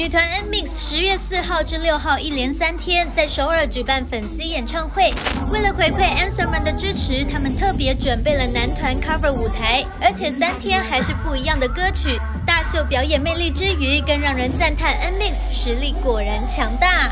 女团 NMIX 十月四号至六号一连三天在首尔举办粉丝演唱会，为了回馈 Answer 们的支持，他们特别准备了男团 cover 舞台，而且三天还是不一样的歌曲，大秀表演魅力之余，更让人赞叹 NMIX 实力果然强大。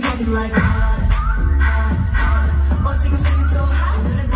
got me like hot, hot, hot. 어지금 feeling so hot.